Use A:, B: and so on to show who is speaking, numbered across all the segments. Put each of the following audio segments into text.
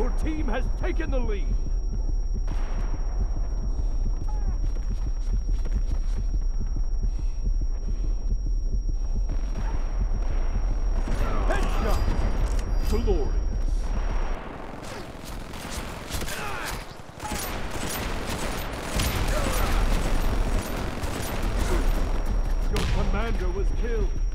A: Your team has taken the lead. Headshot. Glorious. Your commander was killed.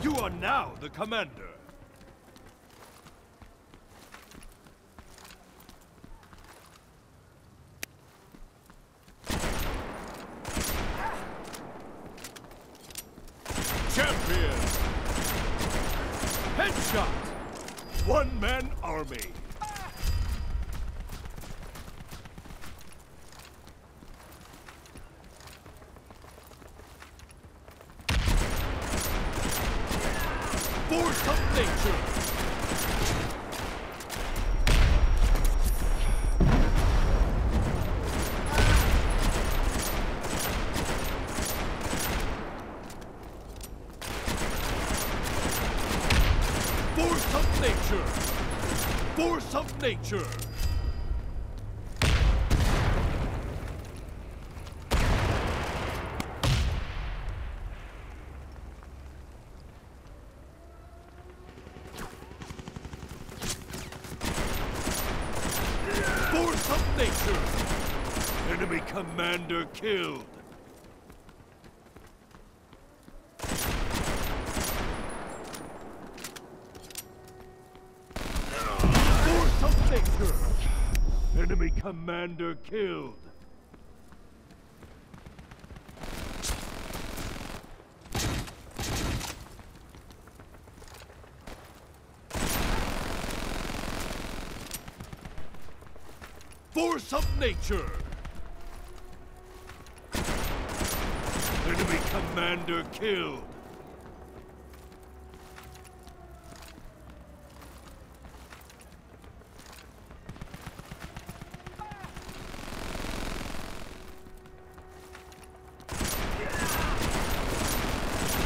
A: You are now the commander. Champion! Headshot! One man army. Force of nature! Force of nature! Force of nature! Nature! Enemy commander killed! Force of nature! Enemy commander killed! Force of nature! Enemy commander killed!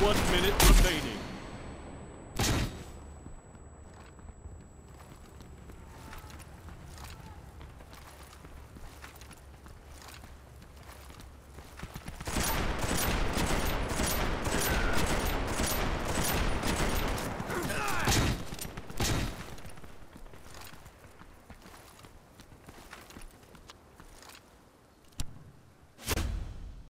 A: One minute remaining.